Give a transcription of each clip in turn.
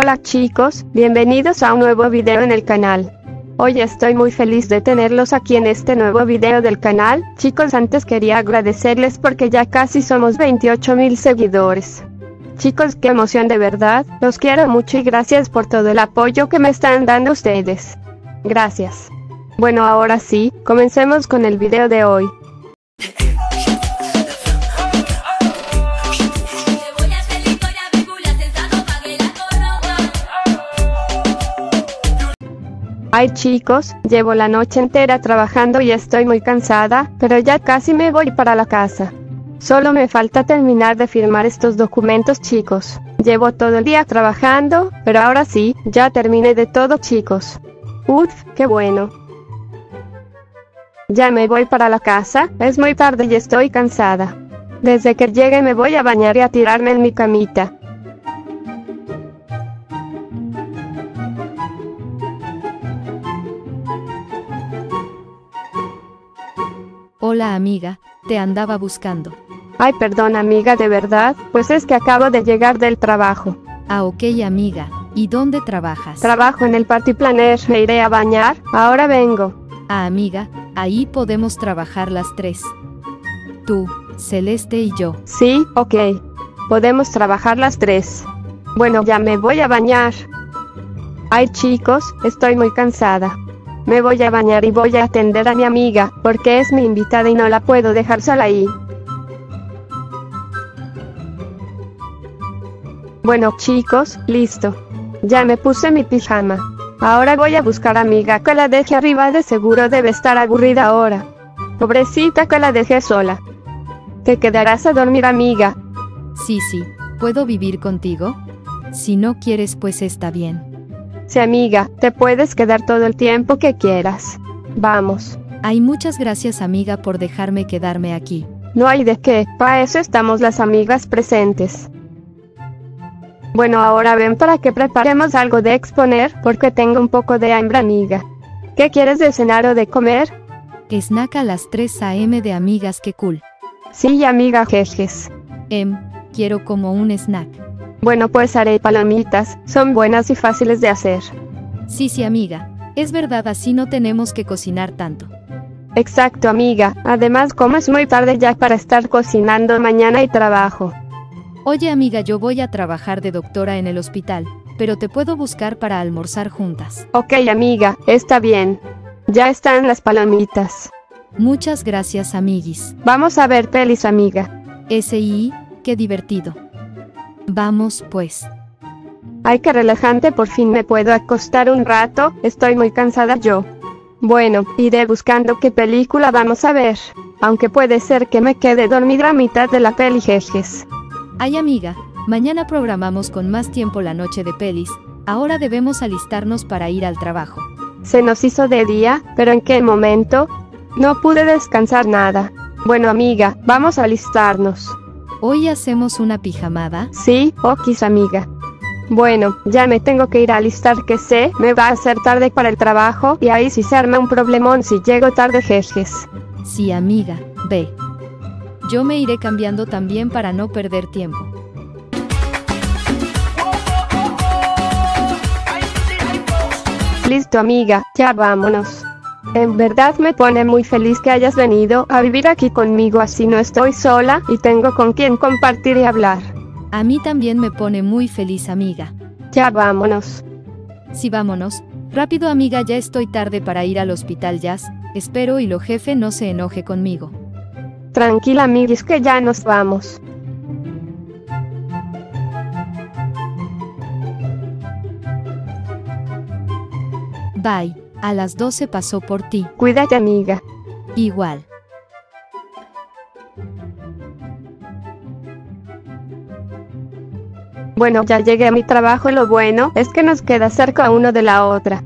Hola chicos, bienvenidos a un nuevo video en el canal. Hoy estoy muy feliz de tenerlos aquí en este nuevo video del canal. Chicos, antes quería agradecerles porque ya casi somos 28 mil seguidores. Chicos, qué emoción de verdad, los quiero mucho y gracias por todo el apoyo que me están dando ustedes. Gracias. Bueno, ahora sí, comencemos con el video de hoy. Ay chicos, llevo la noche entera trabajando y estoy muy cansada, pero ya casi me voy para la casa. Solo me falta terminar de firmar estos documentos chicos. Llevo todo el día trabajando, pero ahora sí, ya terminé de todo chicos. Uf, qué bueno. Ya me voy para la casa, es muy tarde y estoy cansada. Desde que llegue me voy a bañar y a tirarme en mi camita. Hola amiga, te andaba buscando. Ay, perdón amiga, de verdad, pues es que acabo de llegar del trabajo. Ah, ok amiga, ¿y dónde trabajas? Trabajo en el Party Planner, me iré a bañar, ahora vengo. ah, amiga, ahí podemos trabajar las tres. Tú, Celeste y yo. Sí, ok. Podemos trabajar las tres. Bueno, ya me voy a bañar. Ay chicos, estoy muy cansada. Me voy a bañar y voy a atender a mi amiga, porque es mi invitada y no la puedo dejar sola ahí. Bueno chicos, listo. Ya me puse mi pijama. Ahora voy a buscar a amiga que la deje arriba de seguro debe estar aburrida ahora. Pobrecita que la dejé sola. Te quedarás a dormir amiga. Sí, sí, ¿puedo vivir contigo? Si no quieres, pues está bien. Sí amiga, te puedes quedar todo el tiempo que quieras. Vamos. Ay, muchas gracias amiga por dejarme quedarme aquí. No hay de qué, para eso estamos las amigas presentes. Bueno, ahora ven para que preparemos algo de exponer, porque tengo un poco de hambre amiga. ¿Qué quieres de cenar o de comer? Snack a las 3 am de amigas, qué cool. Sí, amiga jejes. Em, quiero como un snack. Bueno, pues haré palomitas, son buenas y fáciles de hacer. Sí, sí amiga, es verdad así no tenemos que cocinar tanto. Exacto, amiga. Además, como es muy tarde ya para estar cocinando mañana y trabajo. Oye amiga, yo voy a trabajar de doctora en el hospital, pero te puedo buscar para almorzar juntas. Ok, amiga, está bien. Ya están las palomitas. Muchas gracias amiguis. Vamos a ver pelis, amiga. SI, qué divertido. Vamos pues. Ay, qué relajante, por fin me puedo acostar un rato, estoy muy cansada yo. Bueno, iré buscando qué película vamos a ver. Aunque puede ser que me quede dormida a mitad de la peli jejes. Ay amiga, mañana programamos con más tiempo la noche de pelis, ahora debemos alistarnos para ir al trabajo. Se nos hizo de día, pero ¿en qué momento? No pude descansar nada. Bueno, amiga, vamos a alistarnos. Hoy hacemos una pijamada. Sí, okis, amiga. Bueno, ya me tengo que ir a alistar que sé, me va a hacer tarde para el trabajo y ahí sí se arma un problemón si llego tarde jejes. Sí amiga, ve. Yo me iré cambiando también para no perder tiempo. Listo amiga, ya vámonos. En verdad me pone muy feliz que hayas venido a vivir aquí conmigo así no estoy sola y tengo con quien compartir y hablar. A mí también me pone muy feliz amiga. Ya vámonos. Sí, vámonos. Rápido amiga, ya estoy tarde para ir al hospital Jazz. Espero y lo jefe no se enoje conmigo. Tranquila amiguis que ya nos vamos. Bye. A las 12 pasó por ti. Cuídate amiga. Igual. Bueno, ya llegué a mi trabajo y lo bueno es que nos queda cerca uno de la otra.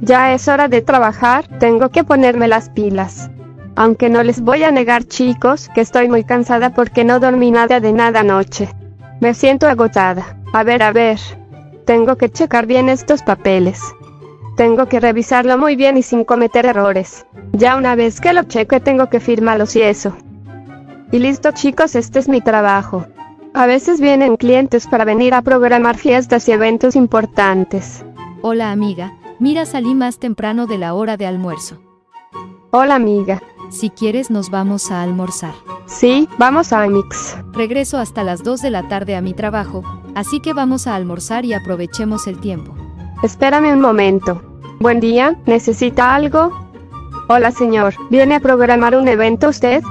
Ya es hora de trabajar, tengo que ponerme las pilas. Aunque no les voy a negar chicos, que estoy muy cansada porque no dormí nada de nada anoche. Me siento agotada. A ver, a ver. Tengo que checar bien estos papeles. Tengo que revisarlo muy bien y sin cometer errores. Ya una vez que lo cheque tengo que firmarlos y eso. Y listo chicos, este es mi trabajo. A veces vienen clientes para venir a programar fiestas y eventos importantes. Hola amiga, mira salí más temprano de la hora de almuerzo. Hola amiga. Si quieres nos vamos a almorzar. Sí, vamos a Amix. Regreso hasta las 2 de la tarde a mi trabajo, así que vamos a almorzar y aprovechemos el tiempo. Espérame un momento. Buen día, ¿necesita algo? Hola señor, ¿viene a programar un evento usted?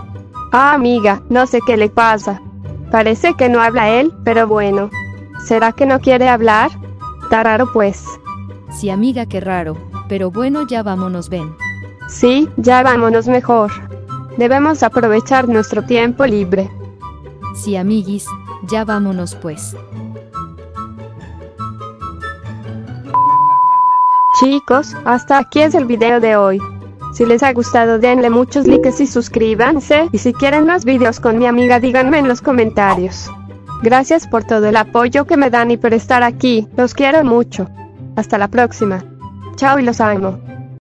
Ah amiga, no sé qué le pasa. Parece que no habla él, pero bueno. ¿Será que no quiere hablar? Está raro pues. Sí amiga, qué raro, pero bueno ya vámonos ven. Sí, ya vámonos mejor. Debemos aprovechar nuestro tiempo libre. Sí amiguis, ya vámonos pues. Chicos, hasta aquí es el video de hoy. Si les ha gustado denle muchos likes y suscríbanse, y si quieren más videos con mi amiga díganme en los comentarios. Gracias por todo el apoyo que me dan y por estar aquí, los quiero mucho. Hasta la próxima. Chao y los amo.